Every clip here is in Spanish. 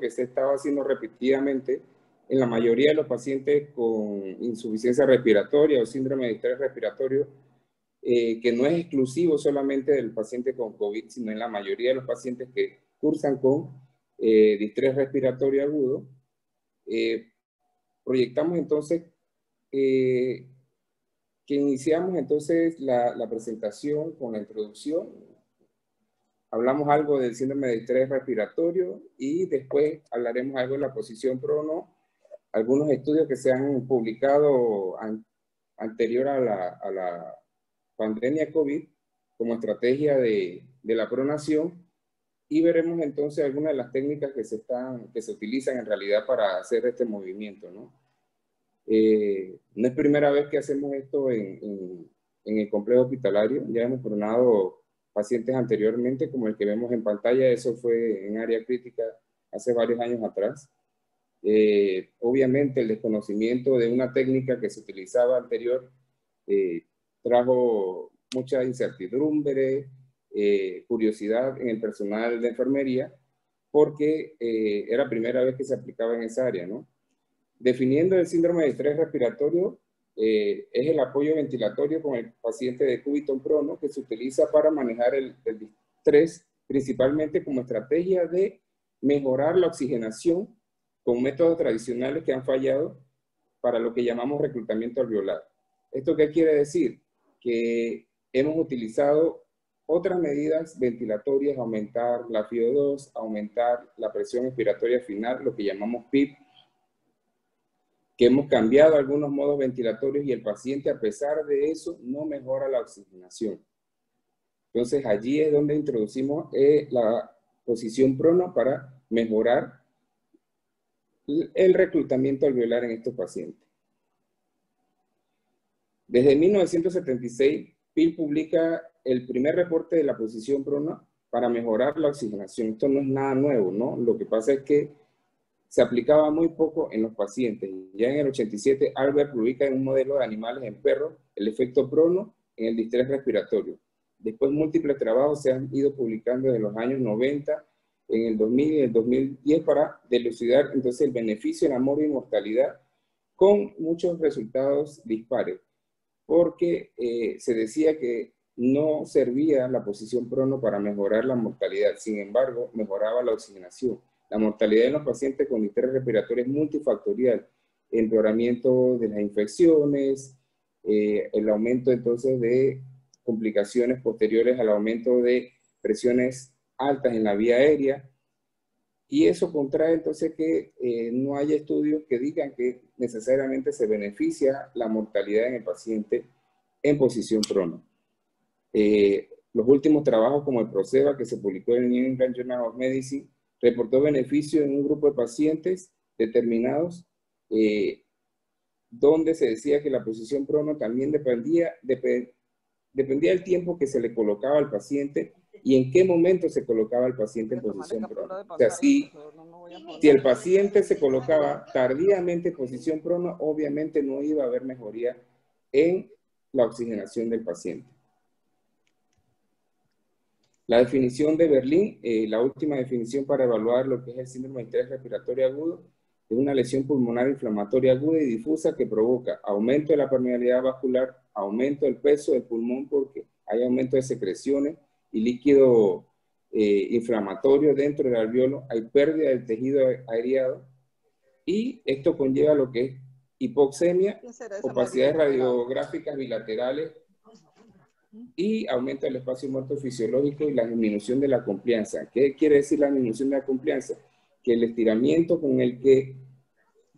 que se estaba haciendo repetidamente en la mayoría de los pacientes con insuficiencia respiratoria o síndrome de estrés respiratorio, eh, que no es exclusivo solamente del paciente con COVID, sino en la mayoría de los pacientes que cursan con eh, distrés respiratorio agudo. Eh, proyectamos entonces que iniciamos entonces la, la, presentación con la introducción. Hablamos algo del síndrome de estrés respiratorio y después hablaremos algo de la posición prono, algunos estudios que se han publicado anterior a la, a la pandemia COVID como estrategia de, de, la pronación y veremos entonces algunas de las técnicas que se, están, que se utilizan en realidad para hacer este movimiento. ¿no? Eh, no es primera vez que hacemos esto en, en, en, el complejo hospitalario, ya hemos pronado pacientes anteriormente, como el que vemos en pantalla, eso fue en área crítica hace varios años atrás. Eh, obviamente el desconocimiento de una técnica que se utilizaba anterior eh, trajo mucha incertidumbre, eh, curiosidad en el personal de enfermería, porque eh, era primera vez que se aplicaba en esa área, ¿no? Definiendo el síndrome de estrés respiratorio, eh, es el apoyo ventilatorio con el paciente de cúbito prono que se utiliza para manejar el, el estrés, principalmente como estrategia de mejorar la oxigenación con métodos tradicionales que han fallado para lo que llamamos reclutamiento alveolar. ¿Esto qué quiere decir? que hemos utilizado otras medidas ventilatorias, aumentar la FIO2, aumentar la presión expiratoria final, lo que llamamos PIP, que hemos cambiado algunos modos ventilatorios y el paciente a pesar de eso no mejora la oxigenación. Entonces allí es donde introducimos eh, la posición prono para mejorar el reclutamiento alveolar en estos pacientes. Desde 1976, PIL publica el primer reporte de la posición prona para mejorar la oxigenación. Esto no es nada nuevo, ¿no? Lo que pasa es que se aplicaba muy poco en los pacientes. Ya en el 87, Albert publica en un modelo de animales en perros el efecto prono en el distrés respiratorio. Después múltiples trabajos se han ido publicando desde los años 90, en el 2000 y el 2010 para delucidar entonces el beneficio en amor y mortalidad con muchos resultados dispares porque eh, se decía que no servía la posición prono para mejorar la mortalidad, sin embargo, mejoraba la oxigenación. La mortalidad en los pacientes con distrés respiratorio es multifactorial, empeoramiento de las infecciones, eh, el aumento entonces de complicaciones posteriores al aumento de presiones altas en la vía aérea, y eso contrae entonces que eh, no haya estudios que digan que necesariamente se beneficia la mortalidad en el paciente en posición prono. Eh, los últimos trabajos como el PROCEBA que se publicó en el New England Journal of Medicine reportó beneficio en un grupo de pacientes determinados eh, donde se decía que la posición prono también dependía, dependía del tiempo que se le colocaba al paciente y en qué momento se colocaba el paciente en posición prono. O sea, si, si el paciente se colocaba tardíamente en posición prono, obviamente no iba a haber mejoría en la oxigenación del paciente. La definición de Berlín, eh, la última definición para evaluar lo que es el síndrome de estrés respiratorio agudo, es una lesión pulmonar inflamatoria aguda y difusa que provoca aumento de la permeabilidad vascular, aumento del peso del pulmón porque hay aumento de secreciones, y líquido eh, inflamatorio dentro del alveolo, hay pérdida del tejido aereado y esto conlleva lo que es hipoxemia, opacidades radiográficas bilaterales y aumento del espacio muerto fisiológico y la disminución de la confianza. ¿Qué quiere decir la disminución de la confianza? Que el estiramiento con el que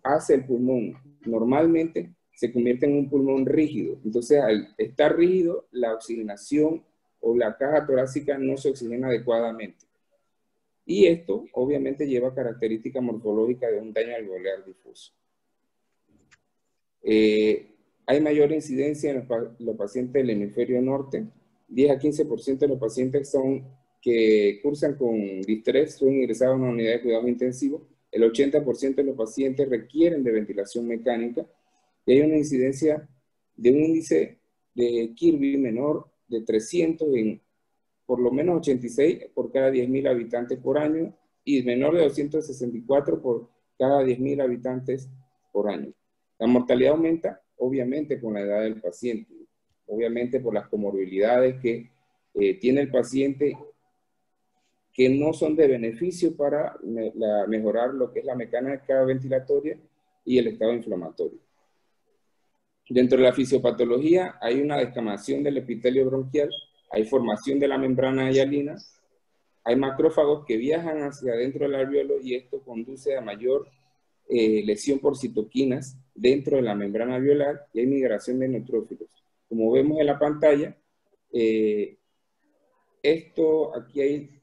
hace el pulmón normalmente se convierte en un pulmón rígido. Entonces, al estar rígido, la oxigenación o la caja torácica no se oxigena adecuadamente. Y esto obviamente lleva característica morfológica de un daño alveolar difuso. Eh, hay mayor incidencia en los, pacientes del hemisferio norte. 10 a 15% de los pacientes son, que cursan con distrés son ingresados a una unidad de cuidados intensivos. El 80% de los pacientes requieren de ventilación mecánica y hay una incidencia de un índice de Kirby menor de 300 en por lo menos 86 por cada 10.000 habitantes por año y menor de 264 por cada 10.000 habitantes por año. La mortalidad aumenta, obviamente, con la edad del paciente, obviamente por las comorbilidades que eh, tiene el paciente que no son de beneficio para mejorar lo que es la mecánica ventilatoria y el estado inflamatorio. Dentro de la fisiopatología hay una descamación del epitelio bronquial, hay formación de la membrana hialina, hay macrófagos que viajan hacia adentro del alveolo y esto conduce a mayor eh, lesión por citoquinas dentro de la membrana alveolar y hay migración de neutrófilos. Como vemos en la pantalla, eh, esto aquí hay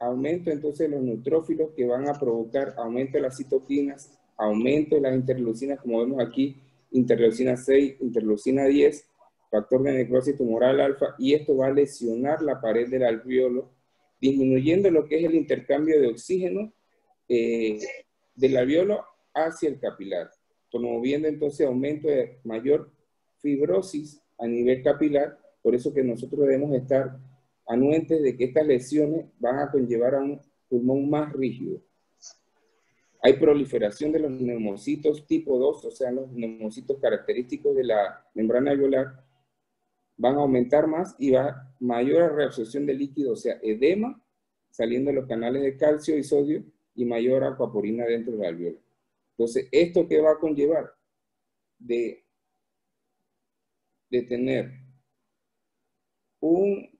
aumento entonces de los neutrófilos que van a provocar aumento de las citoquinas, aumento de las interleucinas, como vemos aquí, interleucina 6, interleucina 10, factor de necrosis tumoral alfa, y esto va a lesionar la pared del alveolo, disminuyendo lo que es el intercambio de oxígeno eh, del alveolo hacia el capilar, promoviendo entonces aumento de mayor fibrosis a nivel capilar, por eso que nosotros debemos estar anuentes de que estas lesiones van a conllevar a un pulmón más rígido. Hay proliferación de los neumocitos tipo 2, o sea, los neumocitos característicos de la membrana alveolar, van a aumentar más y va mayor reabsorción de líquido, o sea, edema saliendo de los canales de calcio y sodio y mayor acuaporina dentro del alveolo. Entonces, ¿esto qué va a conllevar? De, de tener un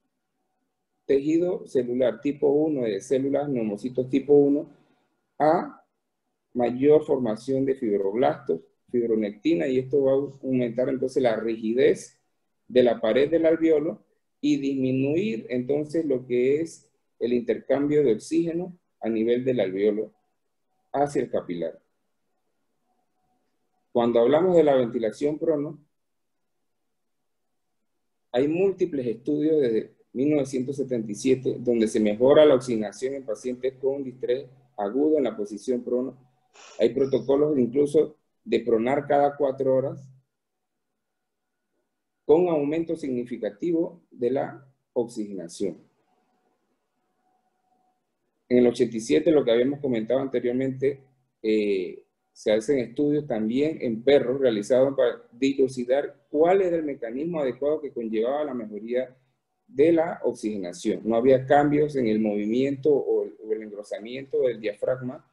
tejido celular tipo 1 de células neumocitos tipo 1 a mayor formación de fibroblastos, fibronectina, y esto va a aumentar entonces la rigidez de la pared del alveolo y disminuir entonces lo que es el intercambio de oxígeno a nivel del alveolo hacia el capilar. Cuando hablamos de la ventilación prono, hay múltiples estudios desde 1977, donde se mejora la oxigenación en pacientes con distrés agudo en la posición prono. Hay protocolos incluso de pronar cada cuatro horas con aumento significativo de la oxigenación. En el 87, lo que habíamos comentado anteriormente, eh, se hacen estudios también en perros realizados para dilucidar cuál era el mecanismo adecuado que conllevaba la mejoría de la oxigenación. No había cambios en el movimiento o, el engrosamiento del diafragma,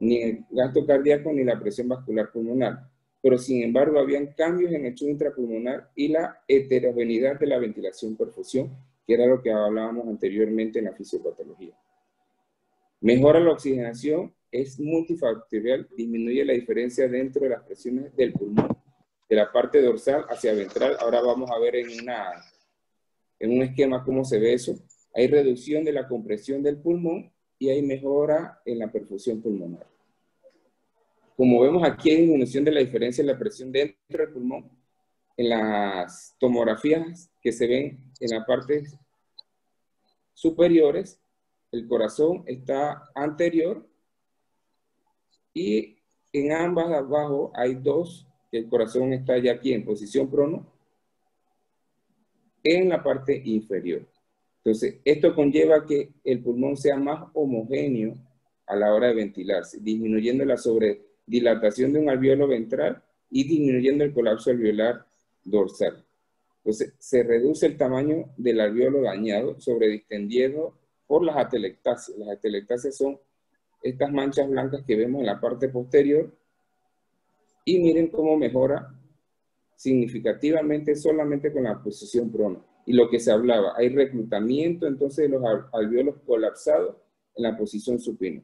ni el gasto cardíaco, ni la presión vascular pulmonar. Pero sin embargo, habían cambios en el flujo intrapulmonar y la heterogeneidad de la ventilación-perfusión, que era lo que hablábamos anteriormente en la fisiopatología. Mejora la oxigenación, es multifactorial, disminuye la diferencia dentro de las presiones del pulmón, de la parte dorsal hacia ventral. Ahora vamos a ver en una en un esquema cómo se ve eso. Hay reducción de la compresión del pulmón y hay mejora en la perfusión pulmonar. Como vemos aquí, hay disminución de la diferencia en la presión dentro del pulmón. En las tomografías que se ven en la parte superiores, el corazón está anterior y en ambas abajo hay dos, el corazón está ya aquí en posición prono en la parte inferior. Entonces, esto conlleva que el pulmón sea más homogéneo a la hora de ventilarse, disminuyendo la sobredilatación de un alveolo ventral y disminuyendo el colapso alveolar dorsal. Entonces, se reduce el tamaño del alveolo dañado, sobredistendiendo por las atelectasias. Las atelectasias son estas manchas blancas que vemos en la parte posterior. Y miren cómo mejora significativamente solamente con la posición prono. Y lo que se hablaba, hay reclutamiento entonces de los alveolos colapsados en la posición supina.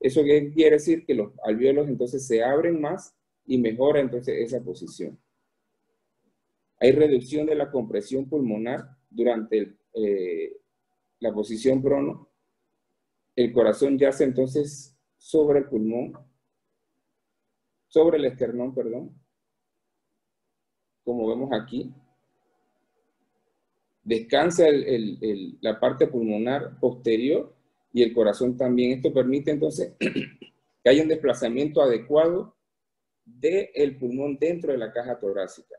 ¿Eso quiere decir? Que los alveolos entonces se abren más y mejora entonces esa posición. Hay reducción de la compresión pulmonar durante eh, la posición prono. El corazón yace entonces sobre el pulmón, sobre el esternón, perdón, como vemos aquí. Descansa la parte pulmonar posterior y el corazón también. Esto permite entonces que haya un desplazamiento adecuado del pulmón dentro de la caja torácica,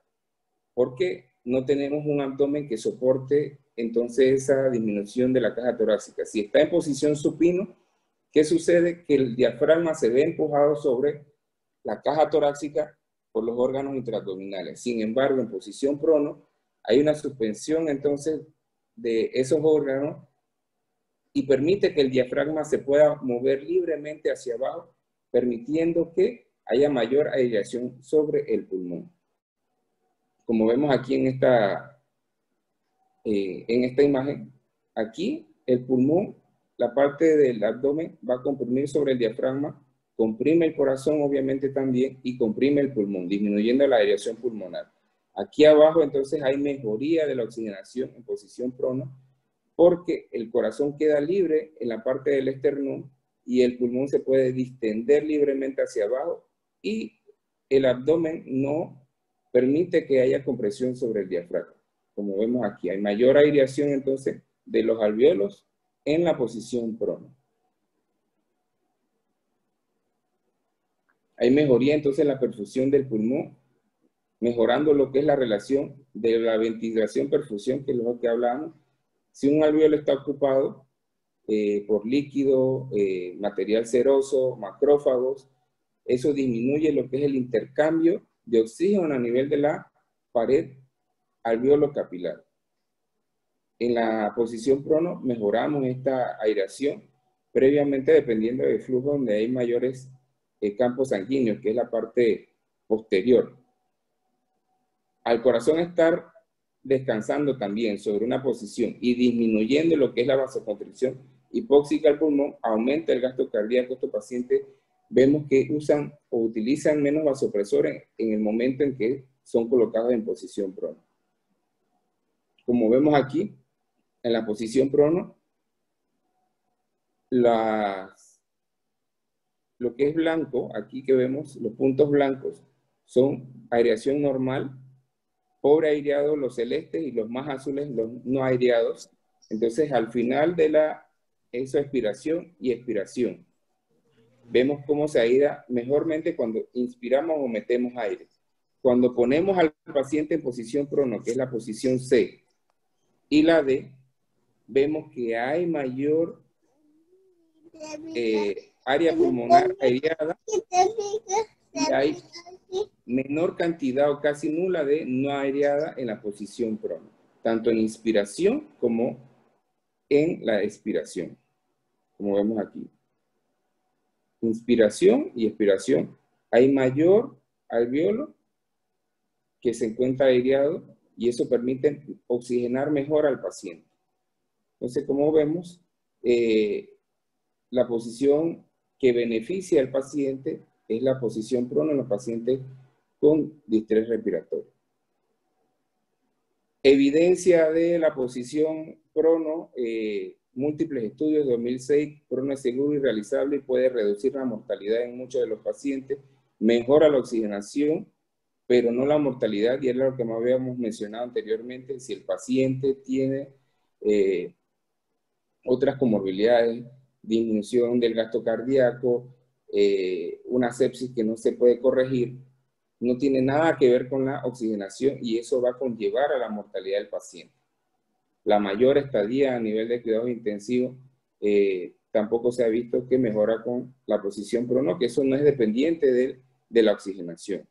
porque no tenemos un abdomen que soporte entonces esa disminución de la caja torácica. Si está en posición supino, ¿Qué sucede? Que el diafragma se ve empujado sobre la caja torácica por los órganos intraabdominales. Sin embargo, en posición prono, hay una suspensión entonces de esos órganos y permite que el diafragma se pueda mover libremente hacia abajo, permitiendo que haya mayor aireación sobre el pulmón. Como vemos aquí en esta, eh, en esta imagen, aquí el pulmón, la parte del abdomen va a comprimir sobre el diafragma, comprime el corazón obviamente también y comprime el pulmón, disminuyendo la aireación pulmonar. Aquí abajo entonces hay mejoría de la oxigenación en posición prono porque el corazón queda libre en la parte del esternón y el pulmón se puede distender libremente hacia abajo y el abdomen no permite que haya compresión sobre el diafragma. Como vemos aquí, hay mayor aireación entonces de los alveolos en la posición prono. Hay mejoría entonces en la perfusión del pulmón, mejorando lo que es la relación de la ventilación-perfusión, que es lo que hablábamos, si un alveolo está ocupado eh, por líquido, eh, material ceroso, macrófagos, eso disminuye lo que es el intercambio de oxígeno a nivel de la pared alveolo capilar. En la posición prono mejoramos esta aireación previamente dependiendo del flujo donde hay mayores eh, campos sanguíneos, que es la parte posterior. Al corazón estar descansando también sobre una posición y disminuyendo lo que es la vasoconstricción hipóxica al pulmón, aumenta el gasto cardíaco. Estos pacientes vemos que usan o utilizan menos vasopresores en el momento en que son colocados en posición prono. Como vemos aquí, en la posición prono, las, lo que es blanco, aquí que vemos los puntos blancos, son aireación normal pobre aireado los celestes y los más azules los no aireados. Entonces, al final de la eso expiración y expiración, vemos cómo se aira mejormente cuando inspiramos o metemos aire. Cuando ponemos al paciente en posición prono, que es la posición C, y la D, vemos que hay mayor eh, área pulmonar aireada y hay menor cantidad o casi nula de no aireada en la posición prono, tanto en inspiración como en la expiración, como vemos aquí. Inspiración y expiración. Hay mayor alveolo que se encuentra aireado y eso permite oxigenar mejor al paciente. Entonces, como vemos, eh, la posición que beneficia al paciente es la posición prono en los pacientes con distrés respiratorio. Evidencia de la posición prono, eh, múltiples estudios, 2006, prono es seguro y realizable y puede reducir la mortalidad en muchos de los pacientes, mejora la oxigenación, pero no la mortalidad, y es lo que más habíamos mencionado anteriormente, si el paciente tiene eh, otras comorbilidades, disminución del gasto cardíaco, eh, una sepsis que no se puede corregir, no tiene nada que ver con la oxigenación y eso va a conllevar a la mortalidad del paciente. La mayor estadía a nivel de cuidados intensivos eh, tampoco se ha visto que mejora con la posición prono, que eso no es dependiente de, la oxigenación.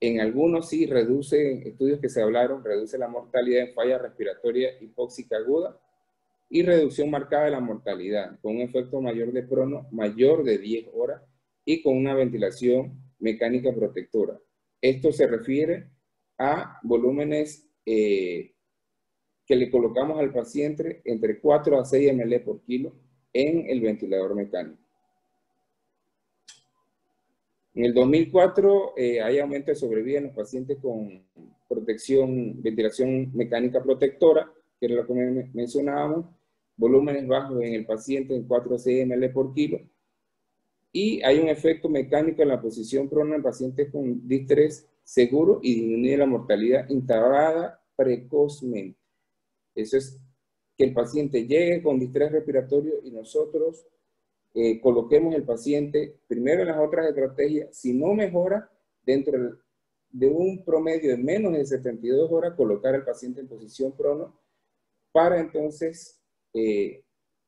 En algunos sí reduce, estudios que se hablaron, reduce la mortalidad en falla respiratoria hipóxica aguda y reducción marcada de la mortalidad, con un efecto mayor de prono mayor de 10 horas y con una ventilación mecánica protectora. Esto se refiere a volúmenes eh, que le colocamos al paciente entre 4 a 6 ml por kilo en el ventilador mecánico. En el 2004 eh, hay aumento de sobrevida en los pacientes con protección, ventilación mecánica protectora, que era lo que mencionábamos, volúmenes bajos en el paciente en 4 a 6 ml por kilo, y hay un efecto mecánico en la posición prona en pacientes con distrés seguro y disminuye la mortalidad integrada precozmente. Eso es que el paciente llegue con distrés respiratorio y nosotros eh, coloquemos el paciente primero en las otras estrategias. Si no mejora, dentro de un promedio de menos de 72 horas, colocar al paciente en posición prono para entonces eh,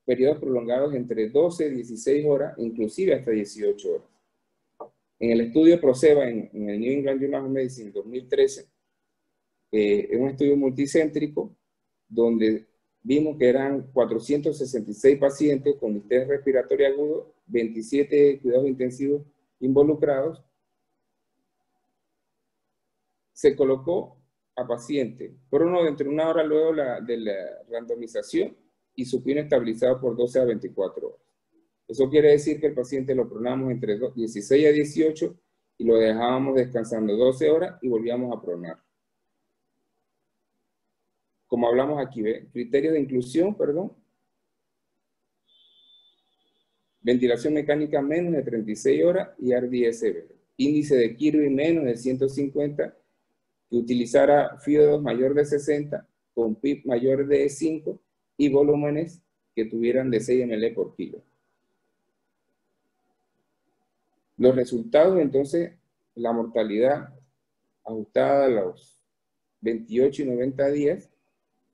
periodos prolongados entre 12, 16 horas, inclusive hasta 18 horas. En el estudio PROCEBA en, el New England Journal of Medicine 2013, eh, es un estudio multicéntrico donde vimos que eran 466 pacientes con estrés respiratorio agudo, 27 cuidados intensivos involucrados. Se colocó a paciente uno dentro de una hora luego de la randomización y supino estabilizado por 12 a 24 horas. Eso quiere decir que el paciente lo pronamos entre 16 a 18 y lo dejábamos descansando 12 horas y volvíamos a pronar. Como hablamos aquí, ¿ve? Criterios de inclusión, perdón. Ventilación mecánica menos de 36 horas y RDS Índice de Kirby menos de 150, que utilizara FIO2 mayor de 60, con PIB mayor de 5 y volúmenes que tuvieran de 6 ml por kilo. Los resultados, entonces, la mortalidad ajustada a los 28 y 90 días,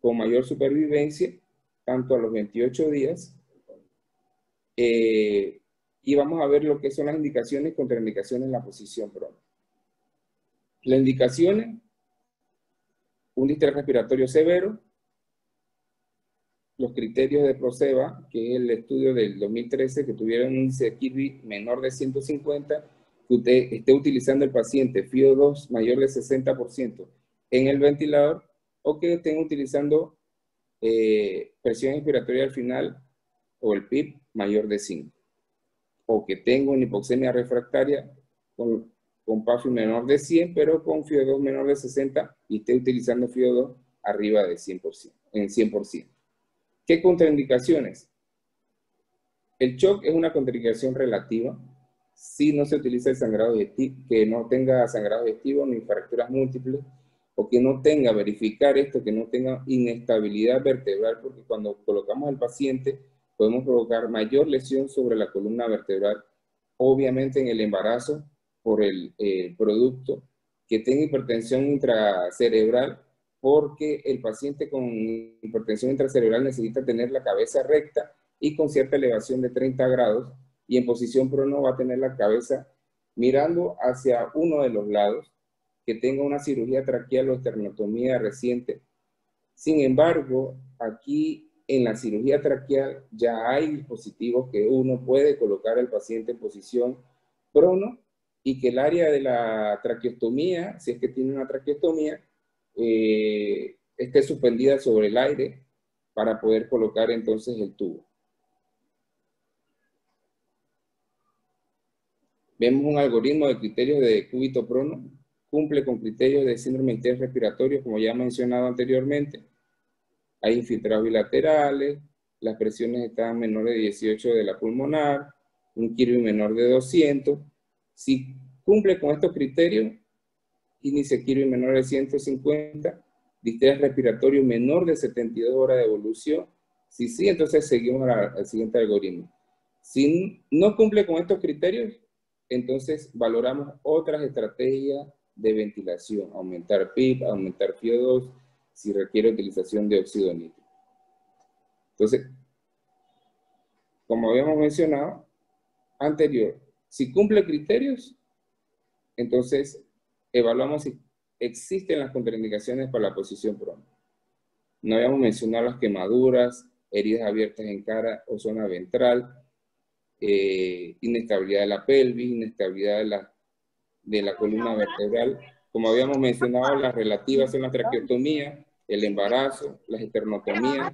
con mayor supervivencia, tanto a los 28 días, eh, y vamos a ver lo que son las indicaciones, contraindicaciones en la posición pronta. Las indicaciones, un distrés respiratorio severo, los criterios de Proceba, que es el estudio del 2013, que tuvieron un índice de Kirby menor de 150, que usted esté utilizando el paciente FIO2 mayor de 60% en el ventilador, o que estén utilizando eh, presión inspiratoria al final o el PIB mayor de 5, o que tenga una hipoxemia refractaria con, con PAFI menor de 100, pero con FIO2 menor de 60 y esté utilizando FIO2 arriba de 100%, en 100%. ¿Qué contraindicaciones? El shock es una contraindicación relativa si no se utiliza el sangrado digestivo, que no tenga sangrado digestivo ni fracturas múltiples, o que no tenga, verificar esto, que no tenga inestabilidad vertebral, porque cuando colocamos al paciente podemos provocar mayor lesión sobre la columna vertebral, obviamente en el embarazo por el eh, producto, que tenga hipertensión intracerebral porque el paciente con hipertensión intracerebral necesita tener la cabeza recta y con cierta elevación de 30 grados y en posición prono va a tener la cabeza mirando hacia uno de los lados, tenga una cirugía traqueal o esternotomía reciente. Sin embargo, aquí en la cirugía traqueal ya hay dispositivos que uno puede colocar al paciente en posición prono y que el área de la traqueostomía, si es que tiene una traqueostomía, eh, esté suspendida sobre el aire para poder colocar entonces el tubo. Vemos un algoritmo de criterios de cúbito prono, cumple con criterios de síndrome respiratorio, como ya mencionado anteriormente. Hay infiltrados bilaterales, las presiones están menores de 18 de la pulmonar, un Kirby menor de 200. Si cumple con estos criterios, índice Kirby menor de 150, distrés respiratorio menor de 72 horas de evolución. Si sí, entonces seguimos al siguiente algoritmo. Si no cumple con estos criterios, entonces valoramos otras estrategias de ventilación, aumentar PIB, aumentar FIO2, si requiere utilización de óxido nítrico. Entonces, como habíamos mencionado anterior, si cumple criterios, entonces evaluamos si existen las contraindicaciones para la posición pronta. No habíamos mencionado las quemaduras, heridas abiertas en cara o zona ventral, eh, inestabilidad de la pelvis, inestabilidad de la, de la columna vertebral. Como habíamos mencionado, las relativas son la traqueotomía, el embarazo, las esternotomías,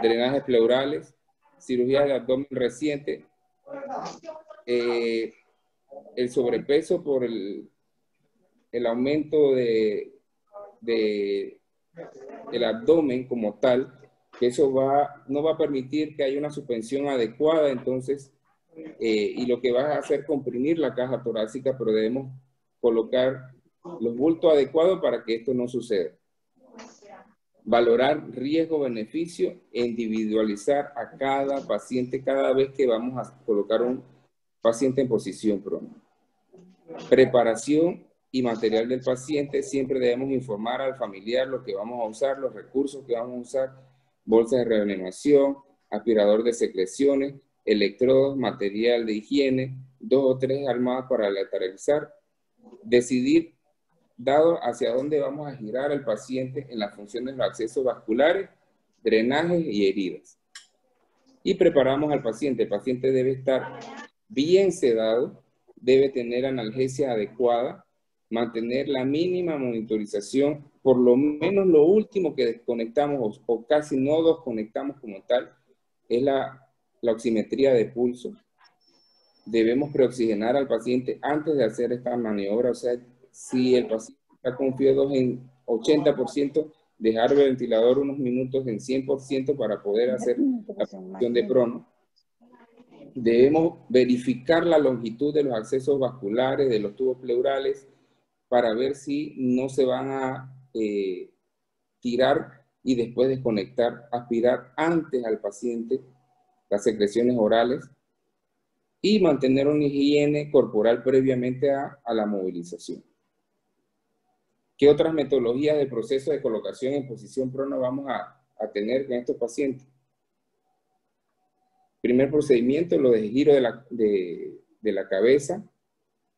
drenajes pleurales, cirugía de abdomen reciente, eh, el sobrepeso por el, el aumento de, de, el abdomen como tal, que eso va, no va a permitir que haya una suspensión adecuada, entonces, eh, y lo que va a hacer comprimir la caja torácica, pero debemos colocar los bultos adecuados para que esto no suceda. Valorar riesgo-beneficio e individualizar a cada paciente cada vez que vamos a colocar un paciente en posición pronta. Preparación y material del paciente, siempre debemos informar al familiar lo que vamos a usar, los recursos que vamos a usar, bolsas de reanimación, aspirador de secreciones, electrodos, material de higiene, dos o tres almohadas para lateralizar, decidir, dado hacia dónde vamos a girar al paciente en las funciones de los accesos vasculares, drenajes y heridas. Y preparamos al paciente. El paciente debe estar bien sedado, debe tener analgesia adecuada, mantener la mínima monitorización, por lo menos lo último que desconectamos o, casi no desconectamos como tal, es la, la oximetría de pulso. Debemos preoxigenar al paciente antes de hacer esta maniobra, o sea, si el paciente está confiado en 80%, dejar el ventilador unos minutos en 100% para poder hacer la función de prono. Debemos verificar la longitud de los accesos vasculares, de los tubos pleurales, para ver si no se van a eh, tirar y después desconectar, aspirar antes al paciente las secreciones orales y mantener una higiene corporal previamente a, la movilización. ¿Qué otras metodologías del proceso de colocación en posición prono vamos a, tener con estos pacientes? Primer procedimiento, lo de giro de la, de la cabeza,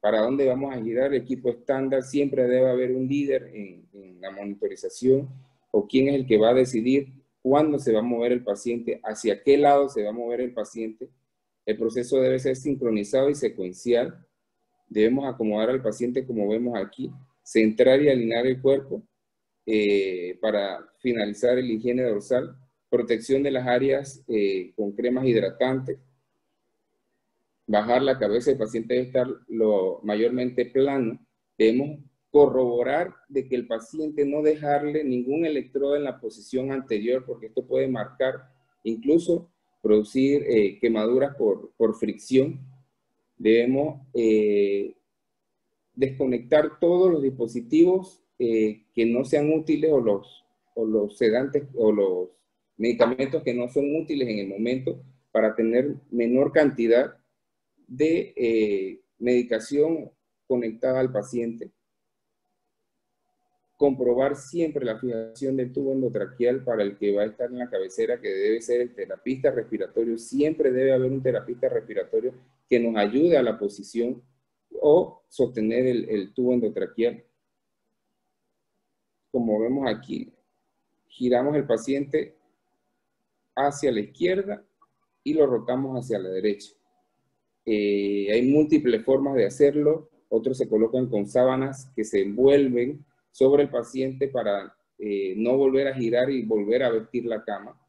para dónde vamos a girar el equipo estándar, siempre debe haber un líder en, la monitorización o quién es el que va a decidir cuándo se va a mover el paciente, hacia qué lado se va a mover el paciente. El proceso debe ser sincronizado y secuencial. Debemos acomodar al paciente como vemos aquí, centrar y alinear el cuerpo eh, para finalizar el higiene dorsal, protección de las áreas eh, con cremas hidratantes, bajar la cabeza, el paciente debe estar lo mayormente plano. Debemos corroborar de que el paciente no dejarle ningún electrodo en la posición anterior, porque esto puede marcar, incluso producir eh, quemaduras por, por, fricción. Debemos eh, desconectar todos los dispositivos eh, que no sean útiles o los, o los sedantes o los medicamentos que no son útiles en el momento para tener menor cantidad de eh, medicación conectada al paciente. Comprobar siempre la fijación del tubo endotraqueal para el que va a estar en la cabecera, que debe ser el terapista respiratorio. Siempre debe haber un terapista respiratorio que nos ayude a la posición o sostener el, el tubo endotraqueal. Como vemos aquí, giramos el paciente hacia la izquierda y lo rotamos hacia la derecha. Eh, hay múltiples formas de hacerlo. Otros se colocan con sábanas que se envuelven sobre el paciente para eh, no volver a girar y volver a vestir la cama.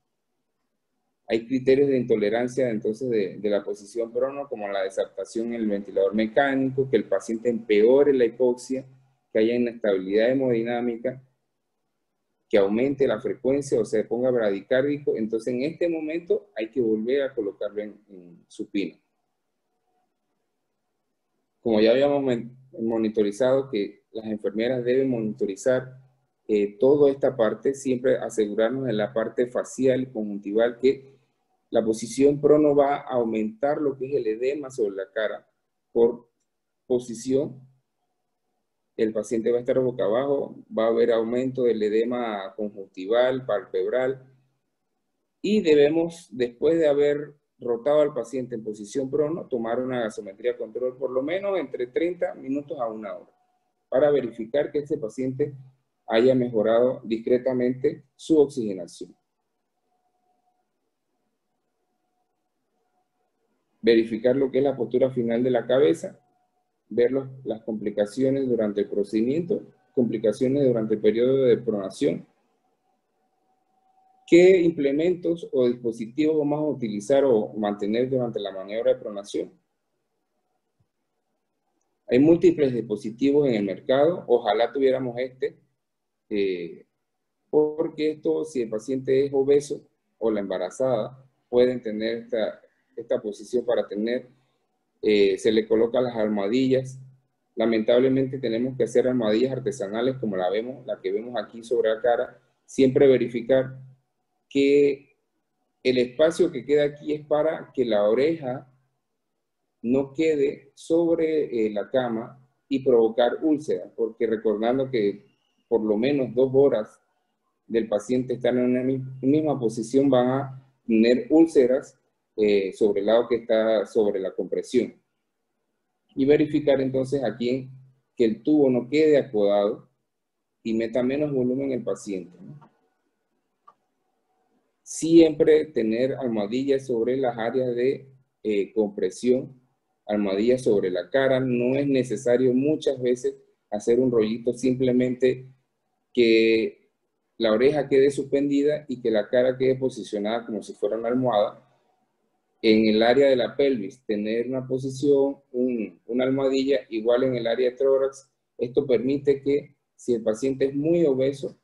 Hay criterios de intolerancia entonces de, la posición prono, como la desadaptación en el ventilador mecánico, que el paciente empeore la hipoxia, que haya inestabilidad hemodinámica, que aumente la frecuencia o se ponga bradicárdico. Entonces, en este momento hay que volver a colocarlo en, en supino como ya habíamos monitorizado que las enfermeras deben monitorizar eh, toda esta parte, siempre asegurarnos en la parte facial conjuntival que la posición prono va a aumentar lo que es el edema sobre la cara por posición. El paciente va a estar boca abajo, va a haber aumento del edema conjuntival, palpebral y debemos, después de haber rotado al paciente en posición prono, tomar una gasometría control por lo menos entre 30 minutos a una hora para verificar que este paciente haya mejorado discretamente su oxigenación. Verificar lo que es la postura final de la cabeza, ver las complicaciones durante el procedimiento, complicaciones durante el periodo de pronación ¿Qué implementos o dispositivos vamos a utilizar o mantener durante la maniobra de pronación? Hay múltiples dispositivos en el mercado, ojalá tuviéramos este, eh, porque esto, si el paciente es obeso o la embarazada, pueden tener esta, esta posición para tener, eh, se le colocan las almohadillas. Lamentablemente tenemos que hacer almohadillas artesanales como la vemos, la que vemos aquí sobre la cara, siempre verificar que el espacio que queda aquí es para que la oreja no quede sobre eh, la cama y provocar úlceras, porque recordando que por lo menos dos horas del paciente estar en una misma posición van a tener úlceras eh, sobre el lado que está sobre la compresión. Y verificar entonces aquí que el tubo no quede acodado y meta menos volumen el paciente. Siempre tener almohadillas sobre las áreas de eh, compresión, almohadillas sobre la cara. No es necesario muchas veces hacer un rollito, simplemente que la oreja quede suspendida y que la cara quede posicionada como si fuera una almohada. En el área de la pelvis, tener una posición, una almohadilla igual en el área de tórax. Esto permite que si el paciente es muy obeso,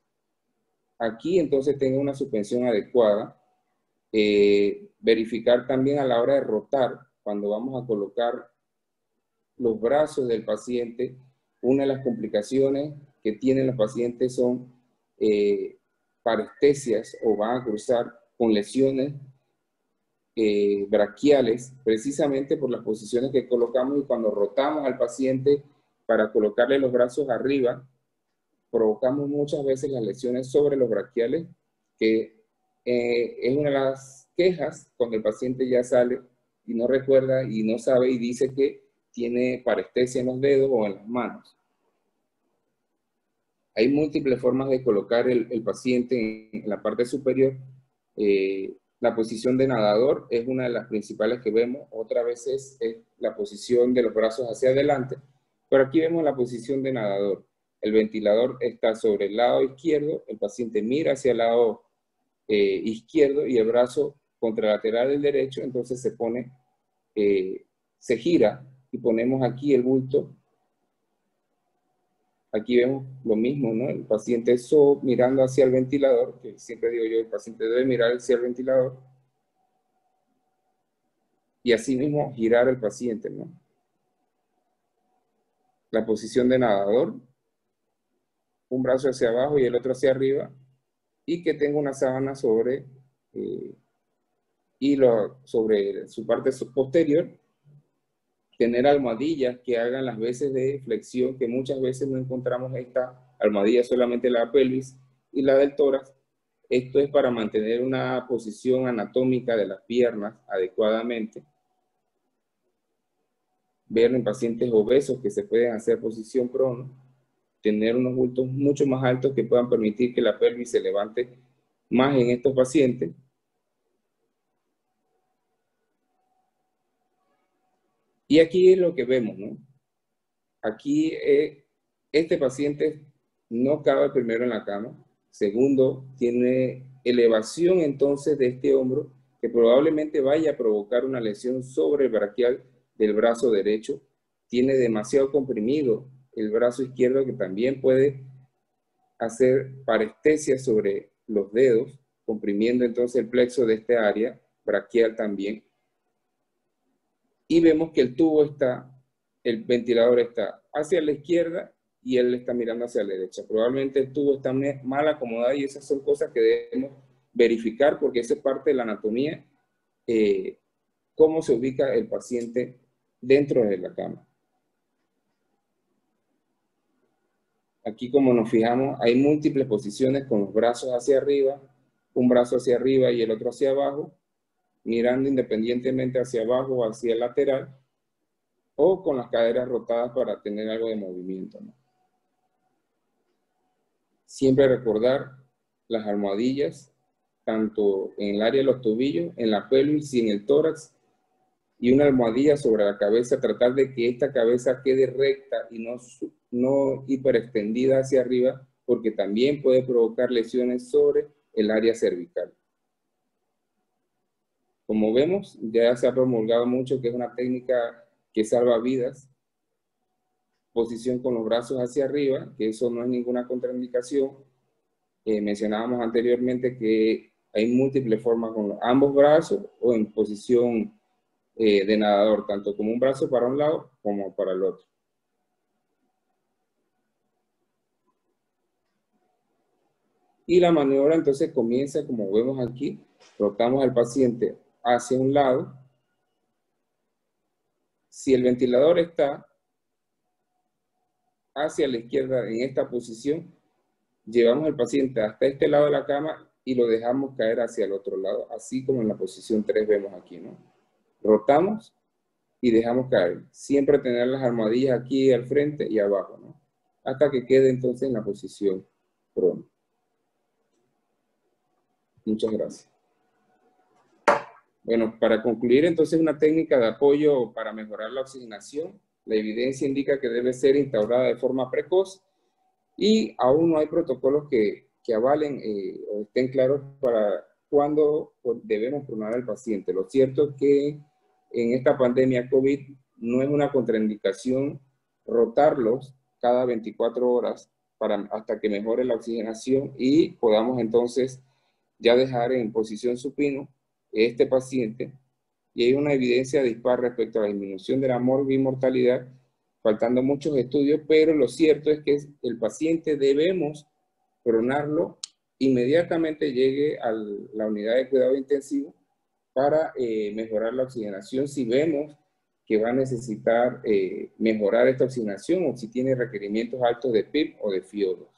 aquí entonces tenga una suspensión adecuada. Eh, verificar también a la hora de rotar, cuando vamos a colocar los brazos del paciente, una de las complicaciones que tienen los pacientes son eh, parestesias o van a cruzar con lesiones eh, braquiales, precisamente por las posiciones que colocamos y cuando rotamos al paciente para colocarle los brazos arriba, provocamos muchas veces las lesiones sobre los braquiales, que eh, es una de las quejas cuando el paciente ya sale y no recuerda y no sabe y dice que tiene parestesia en los dedos o en las manos. Hay múltiples formas de colocar el, paciente en, la parte superior. Eh, la posición de nadador es una de las principales que vemos. Otra vez es, la posición de los brazos hacia adelante. Pero aquí vemos la posición de nadador. El ventilador está sobre el lado izquierdo, el paciente mira hacia el lado eh, izquierdo y el brazo contralateral del derecho, entonces se pone, eh, se gira y ponemos aquí el bulto Aquí vemos lo mismo, ¿no? El paciente eso mirando hacia el ventilador, que siempre digo yo, el paciente debe mirar hacia el ventilador. Y así mismo girar el paciente, ¿no? La posición de nadador, un brazo hacia abajo y el otro hacia arriba, y que tenga una sábana sobre, eh, y sobre su parte posterior tener almohadillas que hagan las veces de flexión, que muchas veces no encontramos esta almohadilla solamente la pelvis y la del tórax. Esto es para mantener una posición anatómica de las piernas adecuadamente. Ver en pacientes obesos que se pueden hacer posición prono, tener unos bultos mucho más altos que puedan permitir que la pelvis se levante más en estos pacientes Y aquí es lo que vemos, ¿no? Aquí eh, este paciente no cabe primero en la cama. Segundo, tiene elevación entonces de este hombro que probablemente vaya a provocar una lesión sobre el braquial del brazo derecho. Tiene demasiado comprimido el brazo izquierdo que también puede hacer parestesia sobre los dedos, comprimiendo entonces el plexo de este área braquial también y vemos que el tubo está, el ventilador está hacia la izquierda y él está mirando hacia la derecha. Probablemente el tubo está mal acomodado y esas son cosas que debemos verificar porque esa es parte de la anatomía, eh, cómo se ubica el paciente dentro de la cama. Aquí como nos fijamos, hay múltiples posiciones con los brazos hacia arriba, un brazo hacia arriba y el otro hacia abajo, mirando independientemente hacia abajo o hacia el lateral, o con las caderas rotadas para tener algo de movimiento. Siempre recordar las almohadillas, tanto en el área de los tobillos, en la pelvis y en el tórax, y una almohadilla sobre la cabeza, tratar de que esta cabeza quede recta y no, no hiperextendida hacia arriba, porque también puede provocar lesiones sobre el área cervical. Como vemos, ya se ha promulgado mucho que es una técnica que salva vidas. Posición con los brazos hacia arriba, que eso no es ninguna contraindicación. Eh, mencionábamos anteriormente que hay múltiples formas con ambos brazos o en posición eh, de nadador, tanto como un brazo para un lado como para el otro. Y la maniobra entonces comienza, como vemos aquí, rotamos al paciente hacia un lado, si el ventilador está hacia la izquierda en esta posición, llevamos al paciente hasta este lado de la cama y lo dejamos caer hacia el otro lado, así como en la posición 3 vemos aquí, ¿no? Rotamos y dejamos caer. Siempre tener las almohadillas aquí al frente y abajo, ¿no? Hasta que quede entonces en la posición prono. Muchas gracias. Bueno, para concluir entonces una técnica de apoyo para mejorar la oxigenación. La evidencia indica que debe ser instaurada de forma precoz y aún no hay protocolos que, que avalen eh, o estén claros para cuándo debemos pronar al paciente. Lo cierto es que en esta pandemia COVID no es una contraindicación rotarlos cada 24 horas para, hasta que mejore la oxigenación y podamos entonces ya dejar en posición supino este paciente y hay una evidencia dispar respecto a la disminución de la mortalidad, faltando muchos estudios, pero lo cierto es que el paciente debemos pronarlo inmediatamente llegue a la unidad de cuidado intensivo para eh, mejorar la oxigenación si vemos que va a necesitar eh, mejorar esta oxigenación o si tiene requerimientos altos de PIB o de FIO2.